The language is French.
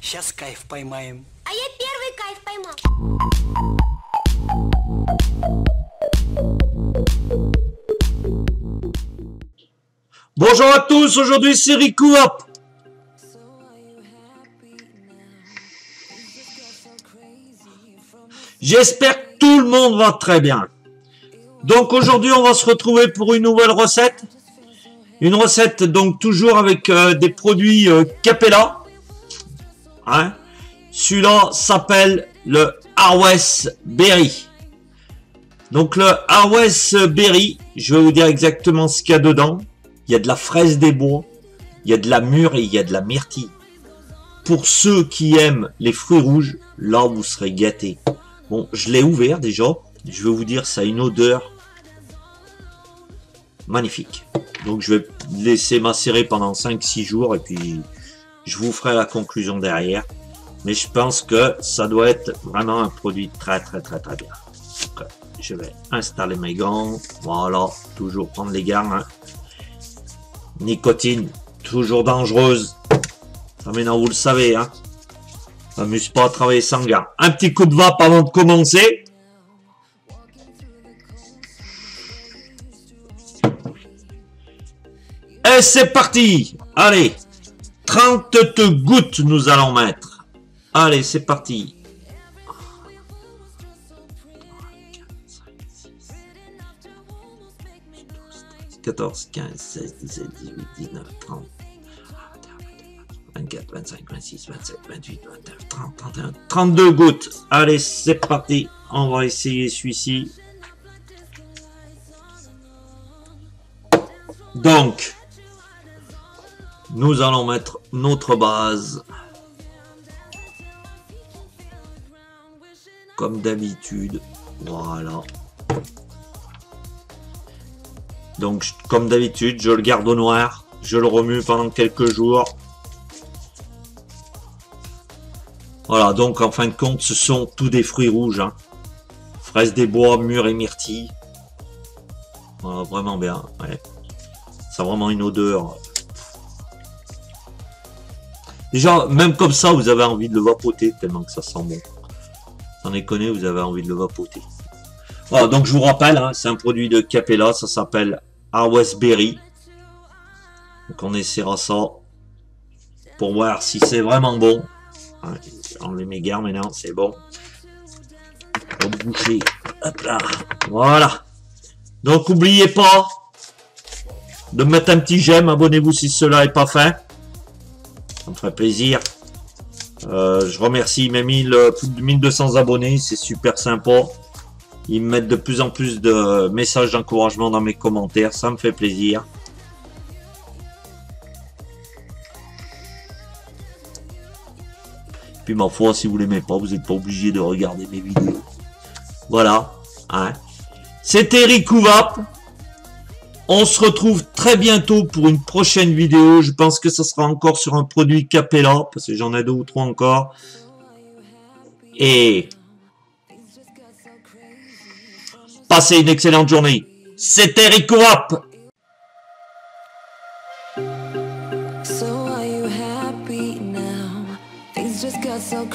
Сейчас кайф поймаем. А я первый кайф поймал. Bonjour à tous, aujourd'hui c'est Riku Hop. J'espère que tout le monde va très bien. Donc aujourd'hui on va se retrouver pour une nouvelle recette. Une recette donc toujours avec euh, des produits euh, Capella. Hein Celui-là s'appelle le Harwes Berry. Donc le Harwes Berry, je vais vous dire exactement ce qu'il y a dedans. Il y a de la fraise des bois, il y a de la mûre et il y a de la myrtille. Pour ceux qui aiment les fruits rouges, là vous serez gâtés. Bon, je l'ai ouvert déjà. Je vais vous dire, ça a une odeur magnifique. Donc je vais laisser macérer pendant 5-6 jours et puis je vous ferai la conclusion derrière. Mais je pense que ça doit être vraiment un produit très très très très bien. Je vais installer mes gants. Voilà, toujours prendre les gants. hein. Nicotine, toujours dangereuse. Ça maintenant vous le savez. Hein. M'amuse pas à travailler sans gants. Un petit coup de vape avant de commencer. Et c'est parti Allez 30 gouttes nous allons mettre. Allez, c'est parti. 14, 15, 16, 17, 18, 19, 30, 24, 25, 26, 27, 28, 29, 30, 31, 32 gouttes. Allez, c'est parti. On va essayer celui-ci. Donc, nous allons mettre notre base. Comme d'habitude. Voilà. Donc, comme d'habitude, je le garde au noir. Je le remue pendant quelques jours. Voilà, donc en fin de compte, ce sont tous des fruits rouges. Hein. Fraises des bois, mûres et myrtilles. Voilà, vraiment bien. Ça a vraiment une odeur. Déjà, même comme ça, vous avez envie de le vapoter tellement que ça sent bon. Sans déconner, vous avez envie de le vapoter. Voilà, donc je vous rappelle, hein, c'est un produit de Capella, ça s'appelle Harvest. Donc on essaiera ça pour voir si c'est vraiment bon. Hein, enlever mes gardes maintenant, c'est bon. On va boucher. Hop là. Voilà. Donc n'oubliez pas de mettre un petit j'aime, abonnez-vous si cela n'est pas fait. Ça me ferait plaisir. Euh, je remercie mes 1000, euh, plus de 1200 abonnés, c'est super sympa. Ils me mettent de plus en plus de messages d'encouragement dans mes commentaires, ça me fait plaisir. Puis ma foi, si vous l'aimez pas, vous n'êtes pas obligé de regarder mes vidéos. Voilà. Hein. C'était Rikouvap. On se retrouve très bientôt pour une prochaine vidéo. Je pense que ce sera encore sur un produit Capella, parce que j'en ai deux ou trois encore. Et passez une excellente journée. C'était just got so.